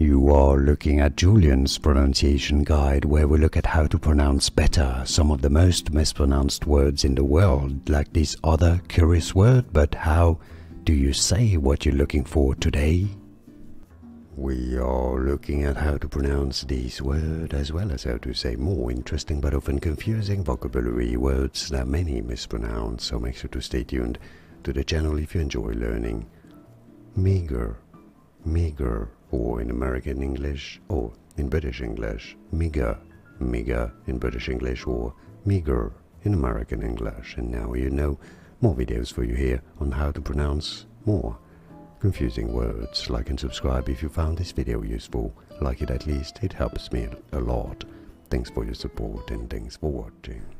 You are looking at Julien's pronunciation guide where we look at how to pronounce better some of the most mispronounced words in the world, like this other curious word, but how do you say what you're looking for today? We are looking at how to pronounce this word as well as how to say more interesting but often confusing vocabulary words that many mispronounce, so make sure to stay tuned to the channel if you enjoy learning. Meager, meager or in American English or in British English, meager, meager in British English or meager in American English. And now you know more videos for you here on how to pronounce more confusing words. Like and subscribe if you found this video useful. Like it at least, it helps me a lot. Thanks for your support and thanks for watching.